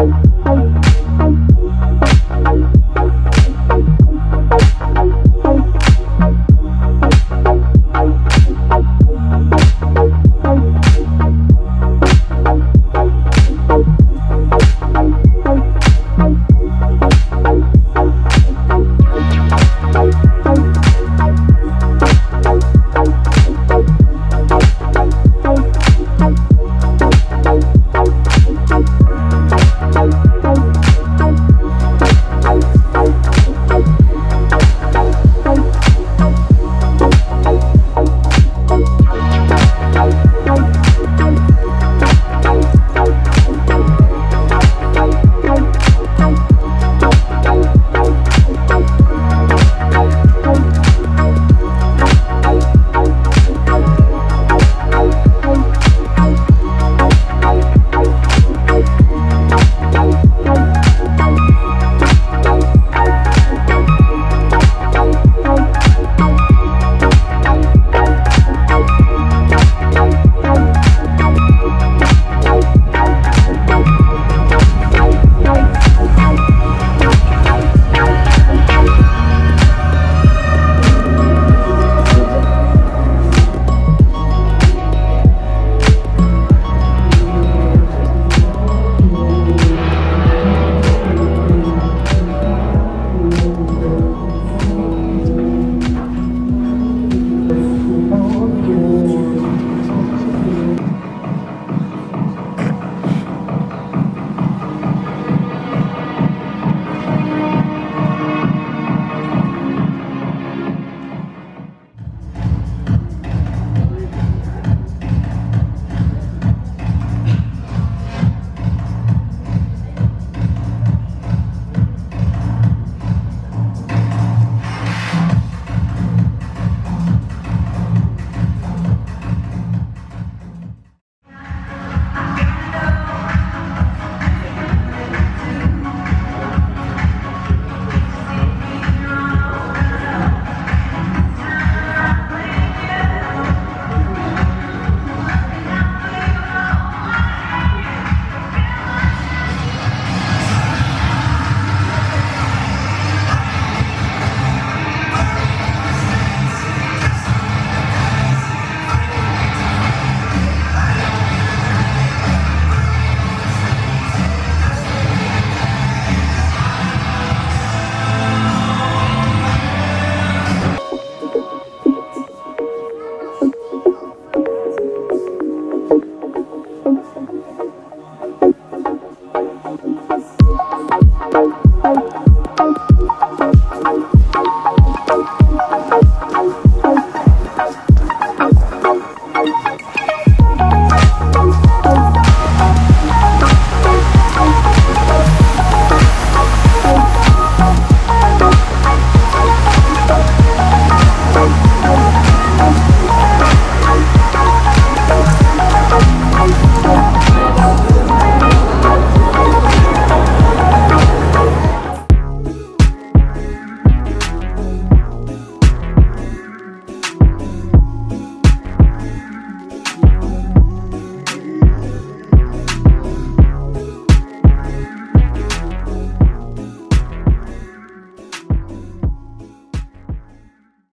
Bye. Thank